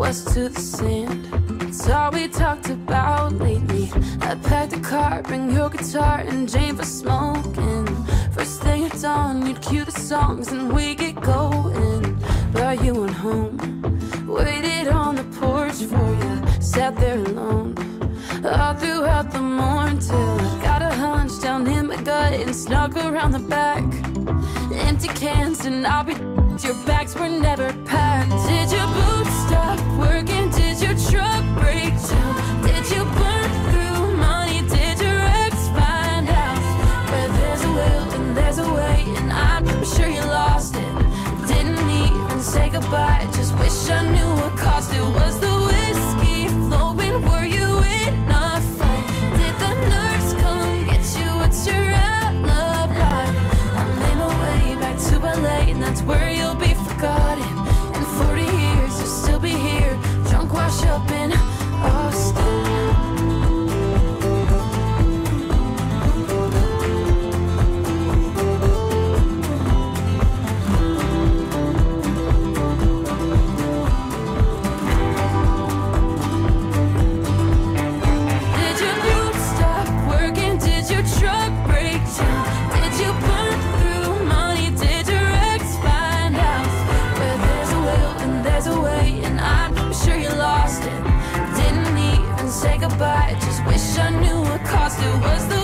west to the sand. It's all we talked about lately. I packed a car, bring your guitar and Jane for smoking. First thing at dawn, you'd cue the songs and we get going. But you went home, waited on the porch for you, sat there alone. All throughout the morning till I got a hunch down in my gut and snuck around the back. Empty cans and I'll be your bags were never packed. Did your boots stop goodbye. Just wish I knew what caused it was the and I'm sure you lost it. Didn't even say goodbye, just wish I knew what caused it was the